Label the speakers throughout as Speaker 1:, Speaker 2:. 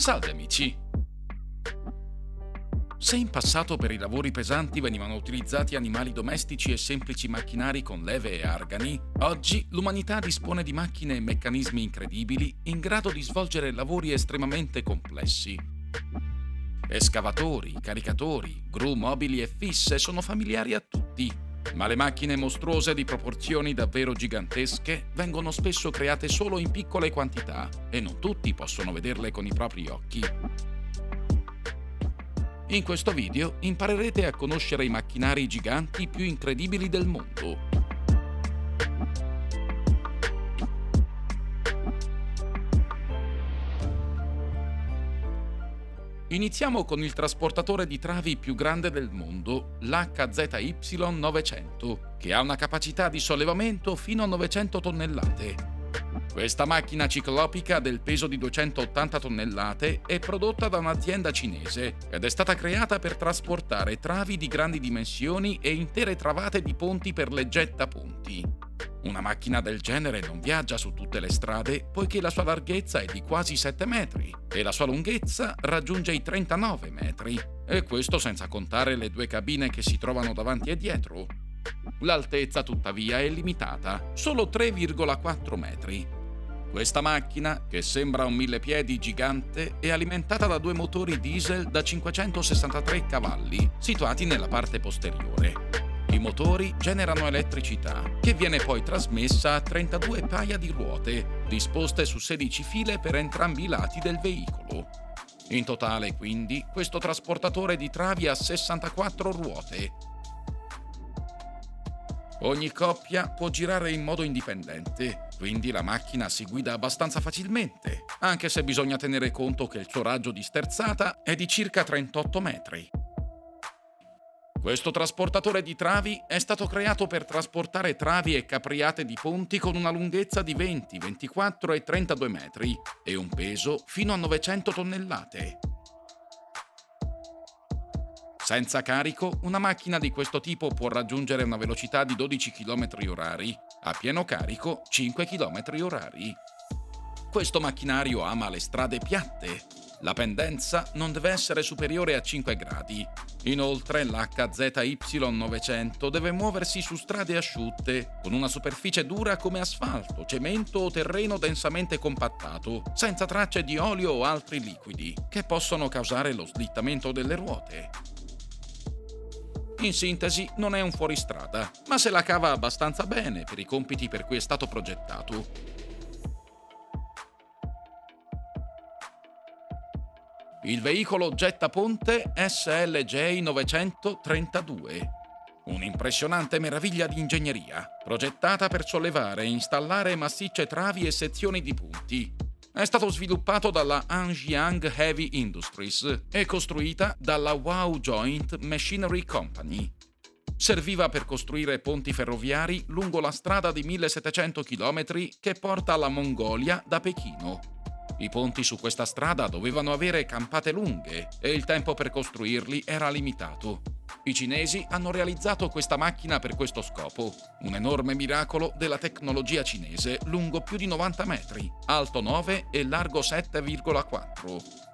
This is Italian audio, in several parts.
Speaker 1: Salve amici! Se in passato per i lavori pesanti venivano utilizzati animali domestici e semplici macchinari con leve e argani, oggi l'umanità dispone di macchine e meccanismi incredibili in grado di svolgere lavori estremamente complessi. Escavatori, caricatori, gru mobili e fisse sono familiari a tutti, ma le macchine mostruose di proporzioni davvero gigantesche vengono spesso create solo in piccole quantità e non tutti possono vederle con i propri occhi. In questo video imparerete a conoscere i macchinari giganti più incredibili del mondo. Iniziamo con il trasportatore di travi più grande del mondo, l'HZY 900, che ha una capacità di sollevamento fino a 900 tonnellate. Questa macchina ciclopica del peso di 280 tonnellate è prodotta da un'azienda cinese ed è stata creata per trasportare travi di grandi dimensioni e intere travate di ponti per le gettaponti. Una macchina del genere non viaggia su tutte le strade poiché la sua larghezza è di quasi 7 metri e la sua lunghezza raggiunge i 39 metri, e questo senza contare le due cabine che si trovano davanti e dietro. L'altezza tuttavia è limitata, solo 3,4 metri. Questa macchina, che sembra un mille piedi gigante, è alimentata da due motori diesel da 563 cavalli, situati nella parte posteriore. I motori generano elettricità, che viene poi trasmessa a 32 paia di ruote, disposte su 16 file per entrambi i lati del veicolo. In totale, quindi, questo trasportatore di travi ha 64 ruote. Ogni coppia può girare in modo indipendente, quindi la macchina si guida abbastanza facilmente, anche se bisogna tenere conto che il suo raggio di sterzata è di circa 38 metri. Questo trasportatore di travi è stato creato per trasportare travi e capriate di ponti con una lunghezza di 20, 24 e 32 metri e un peso fino a 900 tonnellate. Senza carico, una macchina di questo tipo può raggiungere una velocità di 12 km h a pieno carico 5 km h Questo macchinario ama le strade piatte la pendenza non deve essere superiore a 5 gradi. Inoltre l'HZY900 deve muoversi su strade asciutte, con una superficie dura come asfalto, cemento o terreno densamente compattato, senza tracce di olio o altri liquidi, che possono causare lo slittamento delle ruote. In sintesi, non è un fuoristrada, ma se la cava abbastanza bene per i compiti per cui è stato progettato il veicolo gettaponte SLJ 932. Un'impressionante meraviglia di ingegneria, progettata per sollevare e installare massicce travi e sezioni di punti. È stato sviluppato dalla Anjiang Heavy Industries e costruita dalla Wow Joint Machinery Company. Serviva per costruire ponti ferroviari lungo la strada di 1700 km che porta alla Mongolia da Pechino. I ponti su questa strada dovevano avere campate lunghe e il tempo per costruirli era limitato. I cinesi hanno realizzato questa macchina per questo scopo, un enorme miracolo della tecnologia cinese lungo più di 90 metri, alto 9 e largo 7,4.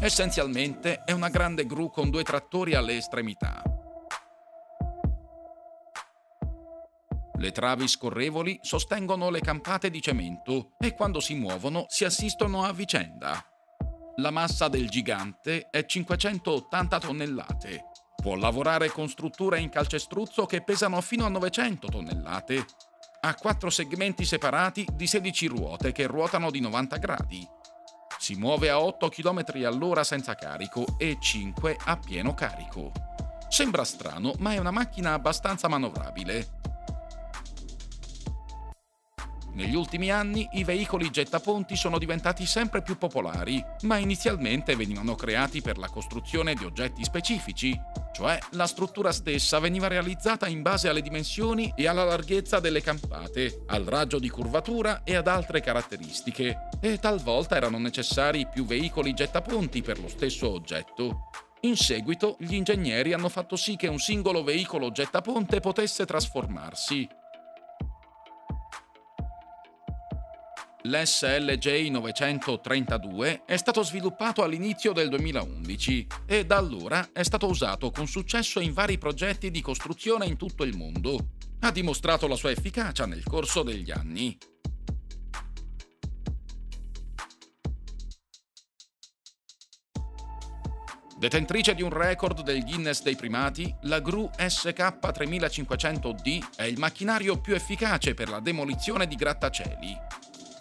Speaker 1: Essenzialmente è una grande gru con due trattori alle estremità. Le travi scorrevoli sostengono le campate di cemento e quando si muovono si assistono a vicenda. La massa del gigante è 580 tonnellate. Può lavorare con strutture in calcestruzzo che pesano fino a 900 tonnellate. Ha quattro segmenti separati di 16 ruote che ruotano di 90 gradi. Si muove a 8 km all'ora senza carico e 5 a pieno carico. Sembra strano, ma è una macchina abbastanza manovrabile. Negli ultimi anni i veicoli gettaponti sono diventati sempre più popolari, ma inizialmente venivano creati per la costruzione di oggetti specifici, cioè la struttura stessa veniva realizzata in base alle dimensioni e alla larghezza delle campate, al raggio di curvatura e ad altre caratteristiche, e talvolta erano necessari più veicoli gettaponti per lo stesso oggetto. In seguito gli ingegneri hanno fatto sì che un singolo veicolo gettaponte potesse trasformarsi, L'SLJ 932 è stato sviluppato all'inizio del 2011 e da allora è stato usato con successo in vari progetti di costruzione in tutto il mondo. Ha dimostrato la sua efficacia nel corso degli anni. Detentrice di un record del Guinness dei primati, la GRU SK3500D è il macchinario più efficace per la demolizione di grattacieli.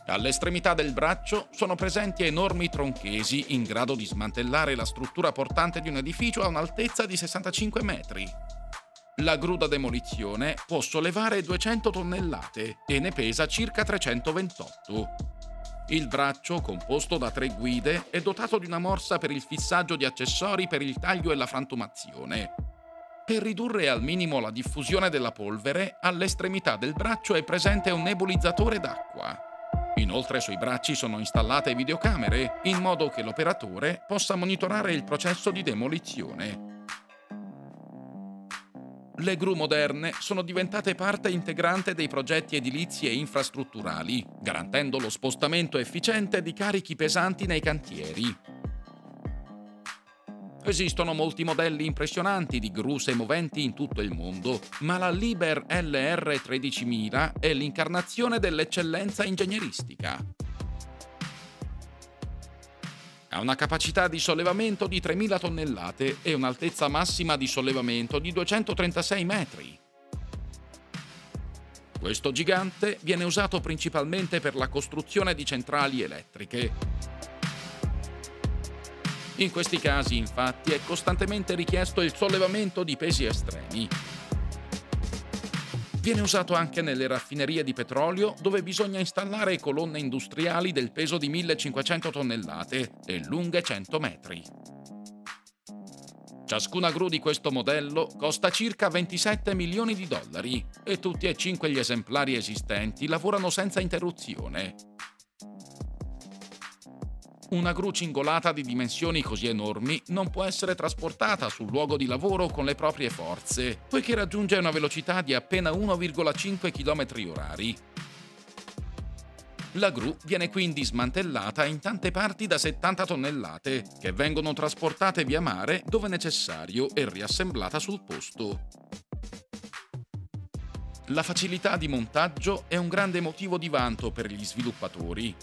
Speaker 1: All'estremità del braccio sono presenti enormi tronchesi in grado di smantellare la struttura portante di un edificio a un'altezza di 65 metri. La gru da demolizione può sollevare 200 tonnellate e ne pesa circa 328. Il braccio, composto da tre guide, è dotato di una morsa per il fissaggio di accessori per il taglio e la frantumazione. Per ridurre al minimo la diffusione della polvere, all'estremità del braccio è presente un nebulizzatore d'acqua. Inoltre sui bracci sono installate videocamere, in modo che l'operatore possa monitorare il processo di demolizione. Le gru moderne sono diventate parte integrante dei progetti edilizi e infrastrutturali, garantendo lo spostamento efficiente di carichi pesanti nei cantieri. Esistono molti modelli impressionanti di gru semoventi in tutto il mondo, ma la Liber LR 13000 è l'incarnazione dell'eccellenza ingegneristica. Ha una capacità di sollevamento di 3.000 tonnellate e un'altezza massima di sollevamento di 236 metri. Questo gigante viene usato principalmente per la costruzione di centrali elettriche. In questi casi, infatti, è costantemente richiesto il sollevamento di pesi estremi, Viene usato anche nelle raffinerie di petrolio dove bisogna installare colonne industriali del peso di 1500 tonnellate e lunghe 100 metri. Ciascuna gru di questo modello costa circa 27 milioni di dollari e tutti e cinque gli esemplari esistenti lavorano senza interruzione. Una gru cingolata di dimensioni così enormi non può essere trasportata sul luogo di lavoro con le proprie forze, poiché raggiunge una velocità di appena 1,5 km orari. La gru viene quindi smantellata in tante parti da 70 tonnellate, che vengono trasportate via mare dove necessario e riassemblata sul posto. La facilità di montaggio è un grande motivo di vanto per gli sviluppatori,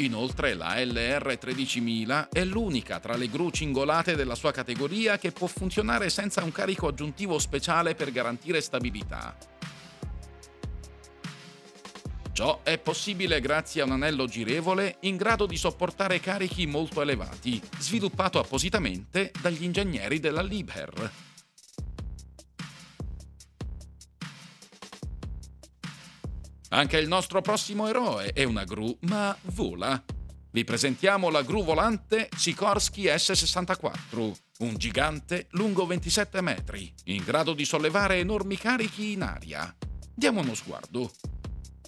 Speaker 1: Inoltre la LR 13000 è l'unica tra le gru cingolate della sua categoria che può funzionare senza un carico aggiuntivo speciale per garantire stabilità. Ciò è possibile grazie a un anello girevole in grado di sopportare carichi molto elevati, sviluppato appositamente dagli ingegneri della Liebherr. Anche il nostro prossimo eroe è una gru, ma vola. Vi presentiamo la gru volante Sikorsky S64, un gigante lungo 27 metri, in grado di sollevare enormi carichi in aria. Diamo uno sguardo.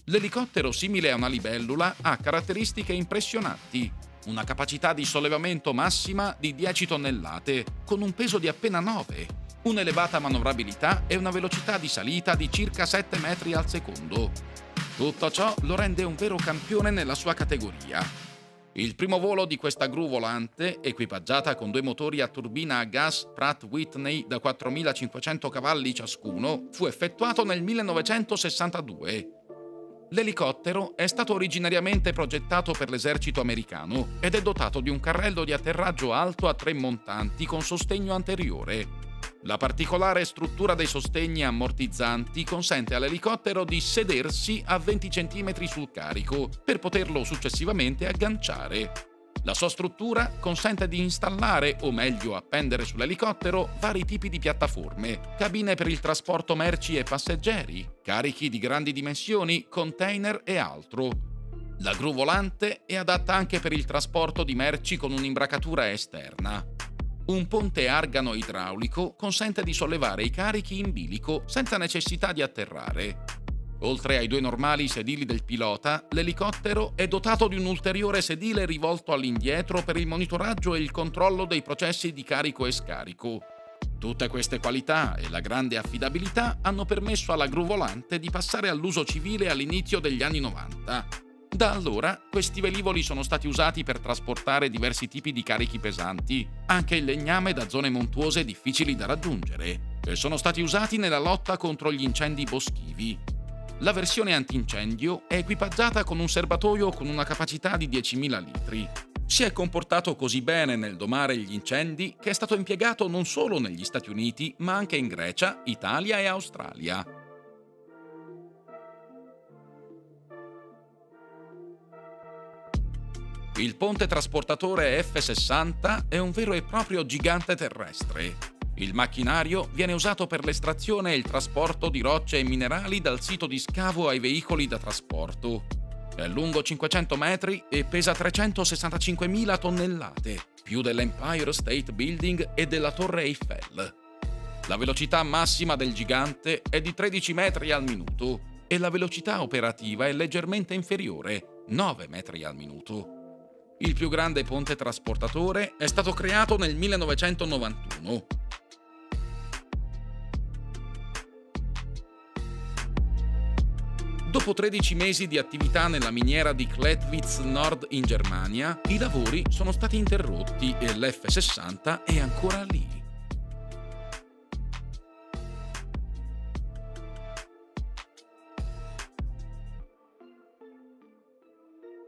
Speaker 1: L'elicottero simile a una libellula ha caratteristiche impressionanti. Una capacità di sollevamento massima di 10 tonnellate, con un peso di appena 9, un'elevata manovrabilità e una velocità di salita di circa 7 metri al secondo. Tutto ciò lo rende un vero campione nella sua categoria. Il primo volo di questa gru volante, equipaggiata con due motori a turbina a gas Pratt Whitney da 4500 cavalli ciascuno, fu effettuato nel 1962. L'elicottero è stato originariamente progettato per l'esercito americano ed è dotato di un carrello di atterraggio alto a tre montanti con sostegno anteriore, la particolare struttura dei sostegni ammortizzanti consente all'elicottero di sedersi a 20 cm sul carico per poterlo successivamente agganciare. La sua struttura consente di installare, o meglio appendere sull'elicottero, vari tipi di piattaforme, cabine per il trasporto merci e passeggeri, carichi di grandi dimensioni, container e altro. La gru volante è adatta anche per il trasporto di merci con un'imbracatura esterna. Un ponte argano idraulico consente di sollevare i carichi in bilico senza necessità di atterrare. Oltre ai due normali sedili del pilota, l'elicottero è dotato di un ulteriore sedile rivolto all'indietro per il monitoraggio e il controllo dei processi di carico e scarico. Tutte queste qualità e la grande affidabilità hanno permesso alla gru volante di passare all'uso civile all'inizio degli anni 90. Da allora questi velivoli sono stati usati per trasportare diversi tipi di carichi pesanti, anche il legname da zone montuose difficili da raggiungere, e sono stati usati nella lotta contro gli incendi boschivi. La versione antincendio è equipaggiata con un serbatoio con una capacità di 10.000 litri si è comportato così bene nel domare gli incendi che è stato impiegato non solo negli Stati Uniti, ma anche in Grecia, Italia e Australia. Il ponte trasportatore F-60 è un vero e proprio gigante terrestre. Il macchinario viene usato per l'estrazione e il trasporto di rocce e minerali dal sito di scavo ai veicoli da trasporto. È lungo 500 metri e pesa 365.000 tonnellate, più dell'Empire State Building e della Torre Eiffel. La velocità massima del gigante è di 13 metri al minuto e la velocità operativa è leggermente inferiore, 9 metri al minuto. Il più grande ponte trasportatore è stato creato nel 1991 Dopo 13 mesi di attività nella miniera di Kletwitz Nord in Germania, i lavori sono stati interrotti e l'F-60 è ancora lì.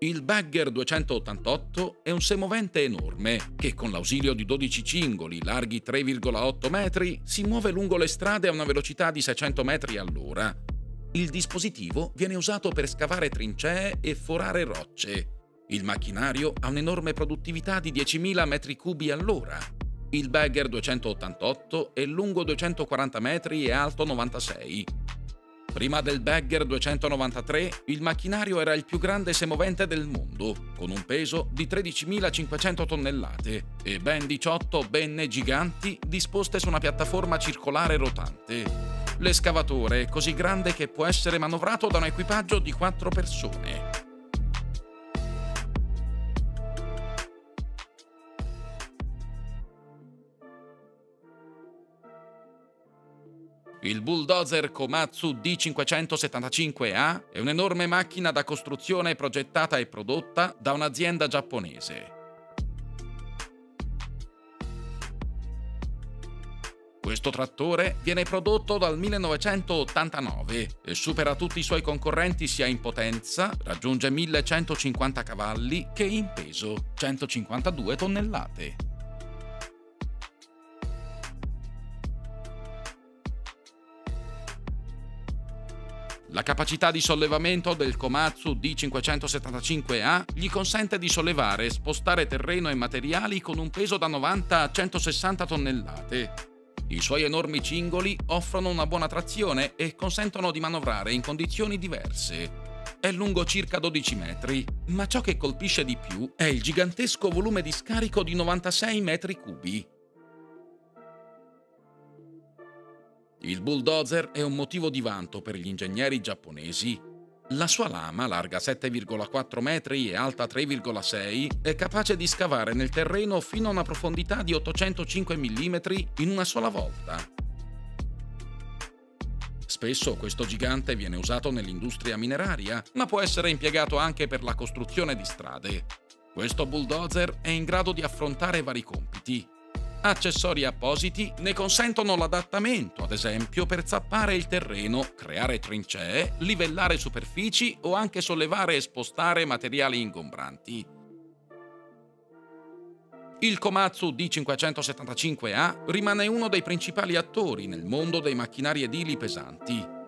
Speaker 1: Il Bagger 288 è un semovente enorme che con l'ausilio di 12 cingoli larghi 3,8 metri si muove lungo le strade a una velocità di 600 metri all'ora il dispositivo viene usato per scavare trincee e forare rocce. Il macchinario ha un'enorme produttività di 10.000 metri cubi all'ora. Il Bagger 288 è lungo 240 metri e alto 96. Prima del Bagger 293, il macchinario era il più grande semovente del mondo, con un peso di 13.500 tonnellate e ben 18 benne giganti disposte su una piattaforma circolare rotante. L'escavatore è così grande che può essere manovrato da un equipaggio di quattro persone. Il bulldozer Komatsu D575A è un'enorme macchina da costruzione progettata e prodotta da un'azienda giapponese. Questo trattore viene prodotto dal 1989 e supera tutti i suoi concorrenti sia in potenza, raggiunge 1150 cavalli, che in peso, 152 tonnellate. La capacità di sollevamento del Komatsu D575A gli consente di sollevare e spostare terreno e materiali con un peso da 90 a 160 tonnellate i suoi enormi cingoli offrono una buona trazione e consentono di manovrare in condizioni diverse. È lungo circa 12 metri, ma ciò che colpisce di più è il gigantesco volume di scarico di 96 metri cubi. Il bulldozer è un motivo di vanto per gli ingegneri giapponesi la sua lama, larga 7,4 metri e alta 3,6, è capace di scavare nel terreno fino a una profondità di 805 mm in una sola volta. Spesso questo gigante viene usato nell'industria mineraria, ma può essere impiegato anche per la costruzione di strade. Questo bulldozer è in grado di affrontare vari compiti, Accessori appositi ne consentono l'adattamento, ad esempio per zappare il terreno, creare trincee, livellare superfici o anche sollevare e spostare materiali ingombranti. Il Komatsu D575A rimane uno dei principali attori nel mondo dei macchinari edili pesanti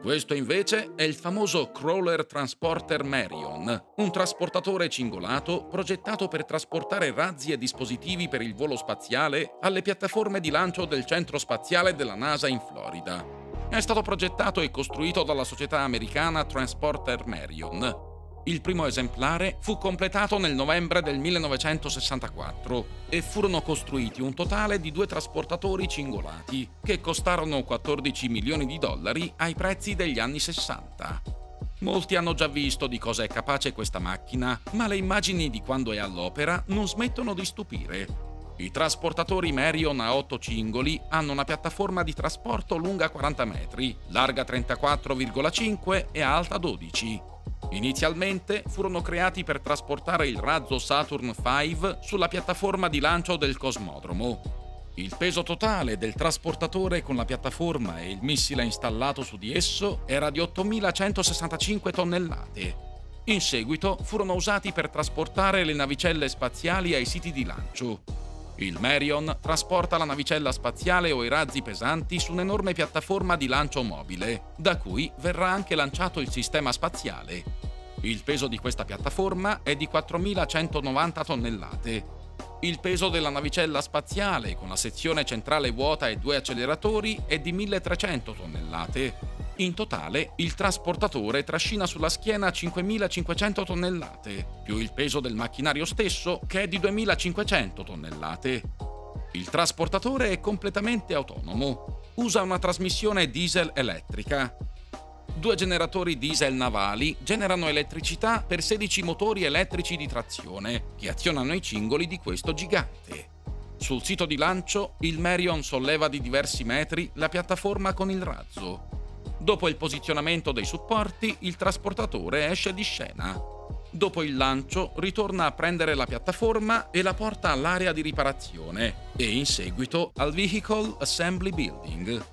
Speaker 1: questo invece è il famoso Crawler Transporter Marion, un trasportatore cingolato progettato per trasportare razzi e dispositivi per il volo spaziale alle piattaforme di lancio del centro spaziale della NASA in Florida. È stato progettato e costruito dalla società americana Transporter Marion, il primo esemplare fu completato nel novembre del 1964 e furono costruiti un totale di due trasportatori cingolati che costarono 14 milioni di dollari ai prezzi degli anni 60. Molti hanno già visto di cosa è capace questa macchina, ma le immagini di quando è all'opera non smettono di stupire. I trasportatori Marion a 8 cingoli hanno una piattaforma di trasporto lunga 40 metri, larga 34,5 e alta 12. Inizialmente furono creati per trasportare il razzo Saturn V sulla piattaforma di lancio del cosmodromo. Il peso totale del trasportatore con la piattaforma e il missile installato su di esso era di 8.165 tonnellate. In seguito furono usati per trasportare le navicelle spaziali ai siti di lancio. Il Marion trasporta la navicella spaziale o i razzi pesanti su un'enorme piattaforma di lancio mobile, da cui verrà anche lanciato il sistema spaziale. Il peso di questa piattaforma è di 4.190 tonnellate. Il peso della navicella spaziale, con la sezione centrale vuota e due acceleratori, è di 1.300 tonnellate. In totale, il trasportatore trascina sulla schiena 5.500 tonnellate, più il peso del macchinario stesso, che è di 2.500 tonnellate. Il trasportatore è completamente autonomo. Usa una trasmissione diesel elettrica. Due generatori diesel navali generano elettricità per 16 motori elettrici di trazione che azionano i cingoli di questo gigante. Sul sito di lancio, il Marion solleva di diversi metri la piattaforma con il razzo. Dopo il posizionamento dei supporti, il trasportatore esce di scena. Dopo il lancio, ritorna a prendere la piattaforma e la porta all'area di riparazione e in seguito al Vehicle Assembly Building.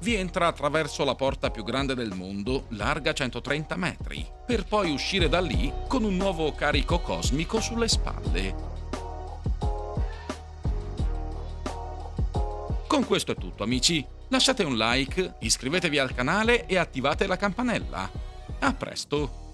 Speaker 1: Vi entra attraverso la porta più grande del mondo, larga 130 metri, per poi uscire da lì con un nuovo carico cosmico sulle spalle. Con questo è tutto amici, lasciate un like, iscrivetevi al canale e attivate la campanella. A presto!